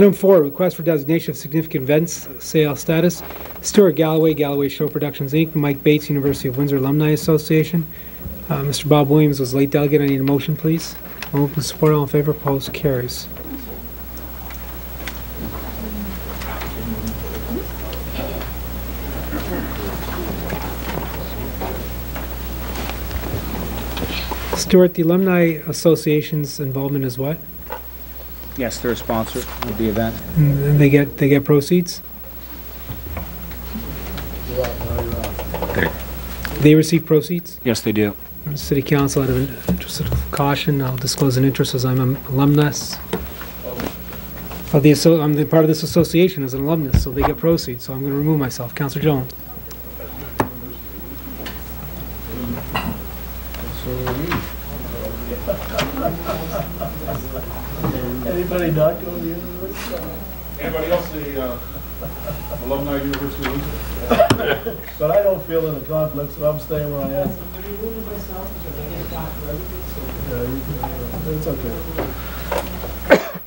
Item four, request for designation of significant events sale status. Stuart Galloway, Galloway Show Productions, Inc., Mike Bates, University of Windsor Alumni Association. Uh, Mr. Bob Williams was late delegate. I need a motion, please. Moved and support, all in favor, opposed, carries. Stuart, the Alumni Association's involvement is what? Yes, they're a sponsor of the event. Mm, and they get, they get proceeds? They receive proceeds? Yes, they do. City Council, out of an interest of caution, I'll disclose an interest as I'm an alumnus. Of the, asso- I'm the part of this association as an alumnus, so they get proceeds, so I'm gonna remove myself. Councillor Jones? Anybody not going to the university? Anybody else the uh, alumni University of Windsor? But I don't feel in a conflict, so I'm staying where I am. Yeah, you can- It's okay.